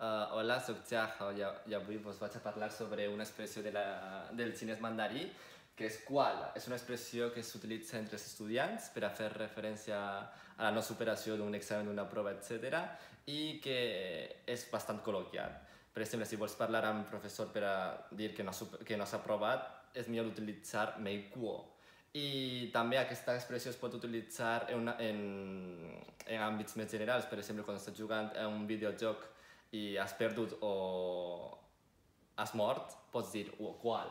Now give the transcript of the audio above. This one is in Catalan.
Uh, hola, soc Jaja i, i avui vos vaig a parlar sobre una expressió de la, del xinès mandarí que és qual. És una expressió que s'utilitza entre els estudiants per a fer referència a la no superació d'un examen, d'una prova, etc. i que és bastant col·loquial. Per exemple, si vols parlar amb un professor per a dir que no, que no s'ha aprovat, és millor utilitzar mei kuo. I també aquesta expressió es pot utilitzar en, una, en, en àmbits més generals, per exemple, quan estàs jugant a un videojoc i has perdut o has mort, pots dir, o qual.